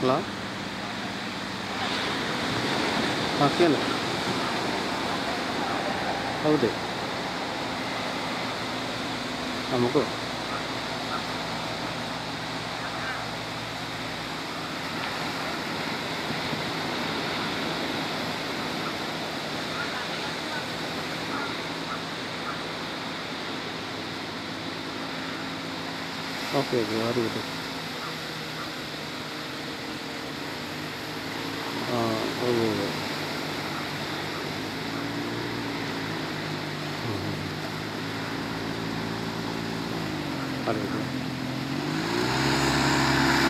ला ಹಾಕೇನು ಹೌದೇ ನಮಗೂ ಓಕೆ ಓಕೆ ಅರಿವಿದೆ পারে